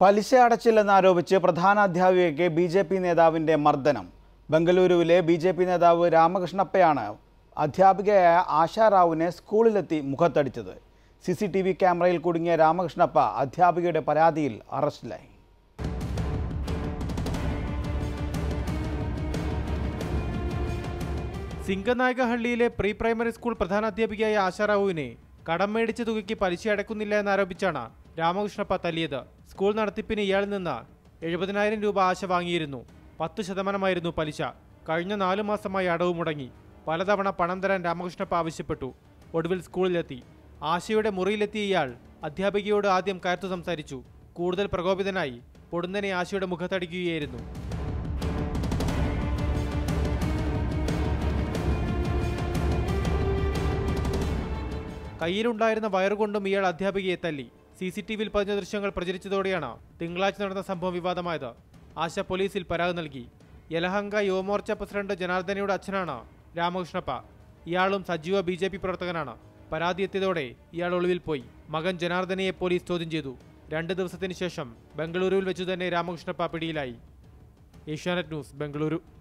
പലിശ അടച്ചില്ലെന്നാരോപിച്ച് പ്രധാന അധ്യാപികയ്ക്ക് B J P നേതാവിന്റെ മർദ്ദനം. ബംഗളൂരുവിലെ ബി ജെ പി നേതാവ് രാമകൃഷ്ണപ്പയാണ് അധ്യാപികയായ ആശാ റാവുവിനെ സ്കൂളിലെത്തി മുഖത്തടിച്ചത്. സി സി ടി വി ക്യാമറയിൽ കുടുങ്ങിയ രാമകൃഷ്ണപ്പ അധ്യാപികയുടെ പരാതിയിൽ അറസ്റ്റിലായി. സിംഗനായകഹള്ളിയിലെ പ്രീ പ്രൈമറി സ്കൂൾ പ്രധാനാധ്യാപികയായ ആശാറാവുവിനെ കടം മേടിച്ച തുകയ്ക്ക് പലിശ അടക്കുന്നില്ല എന്നാരോപിച്ചാണ് രാമകൃഷ്ണപ്പ തല്ലിയത് സ്കൂൾ നടത്തിപ്പിന് ഇയാളിൽ നിന്ന് എഴുപതിനായിരം രൂപ ആശ വാങ്ങിയിരുന്നു. പത്ത് ശതമാനമായിരുന്നു പലിശ. കഴിഞ്ഞ നാലു മാസമായി അടവ് മുടങ്ങി. പലതവണ പണം തരാൻ രാമകൃഷ്ണപ്പ ആവശ്യപ്പെട്ടു. ഒടുവിൽ സ്കൂളിലെത്തി. ആശയുടെ മുറിയിലെത്തിയ ഇയാൾ അധ്യാപികയോട് ആദ്യം കയർത്തു സംസാരിച്ചു. കൂടുതൽ പ്രകോപിതനായി പൊടുന്നനെ ആശയുടെ മുഖത്തടിക്കുകയായിരുന്നു. കയ്യിലുണ്ടായിരുന്ന വയറുകൊണ്ടും ഇയാൾ അധ്യാപികയെ തല്ലി. സി സി ടി വിയിൽ പതിഞ്ഞ ദൃശ്യങ്ങൾ പ്രചരിച്ചതോടെയാണ് തിങ്കളാഴ്ച നടന്ന സംഭവം വിവാദമായത്. ആശ പോലീസിൽ പരാതി നൽകി. യലഹങ്ക യുവമോർച്ച പ്രസിഡന്റ് ജനാർദ്ദനയുടെ അച്ഛനാണ് രാമകൃഷ്ണപ്പ. ഇയാളും സജീവ ബി ജെ പി പ്രവർത്തകനാണ്. പരാതി എത്തിയതോടെ ഇയാൾ ഒളിവിൽ പോയി. മകൻ ജനാർദ്ദനയെ പോലീസ് ചോദ്യം ചെയ്തു. രണ്ട് ദിവസത്തിന് ശേഷം ബംഗളൂരുവിൽ വെച്ചു തന്നെ രാമകൃഷ്ണപ്പ പിടിയിലായി. ഏഷ്യാനെറ്റ് ന്യൂസ് ബംഗളൂരു.